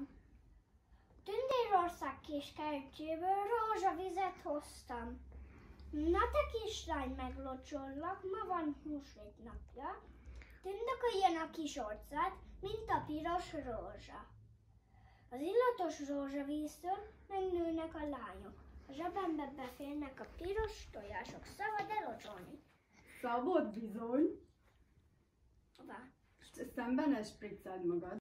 jártam. Tündérország kis kertjéből rózsavizet hoztam. Na te kislány, meglocsollak, ma van húsvét napja. Tündököljön a kis orcát, mint a piros rózsa. Az illatos rózsavíztől megnőnek a lányok. A zsebembe beférnek a piros tojások. Szabad elocsolni. Szabad bizony. Hová? Szemben ne magad.